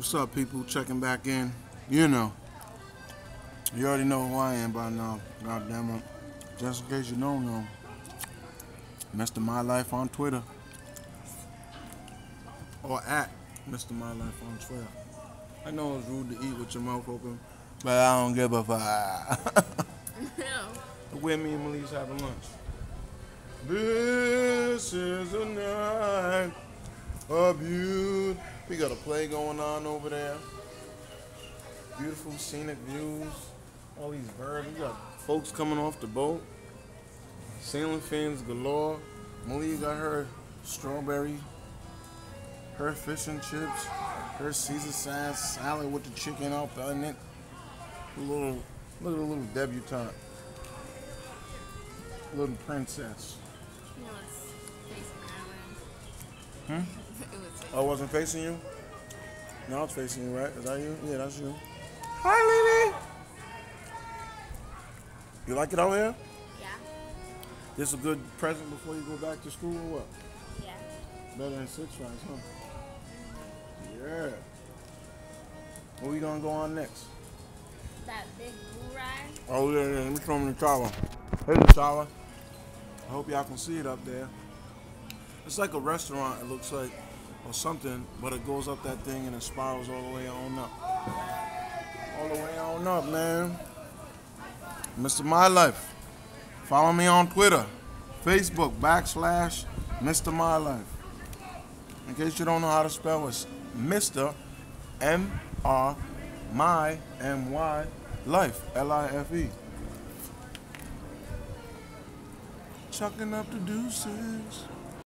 What's up, people? Checking back in. You know. You already know who I am by now. God damn it. Just in case you don't know. Mr. My Life on Twitter. Or at Mr. My Life on Twitter. I know it's rude to eat with your mouth open, but I don't give a fuck. Where me and Melise having lunch. This is night beauty. We got a play going on over there. Beautiful scenic views. All these birds. We got folks coming off the boat. Sailing fans galore. Malia got her strawberry, her fish and chips, her Caesar salad, salad with the chicken out in it. A little, look at a little debutante. Little princess. Hmm? It. Oh, I wasn't facing you? No, it's facing you, right? Is that you? Yeah, that's you. Hi, Lily. You like it out here? Yeah. This a good present before you go back to school or what? Yeah. Better than Six Flags, huh? Yeah. Where we gonna go on next? That big blue ride. Oh yeah, yeah. Let me show them the tower. Here's the tower. I hope y'all can see it up there. It's like a restaurant. It looks like, or something, but it goes up that thing and it spirals all the way on up. All the way on up, man. Mr. My Life. Follow me on Twitter, Facebook backslash Mr. My Life. In case you don't know how to spell it, Mr. M R My M Y Life L I F E. Chucking up the deuces.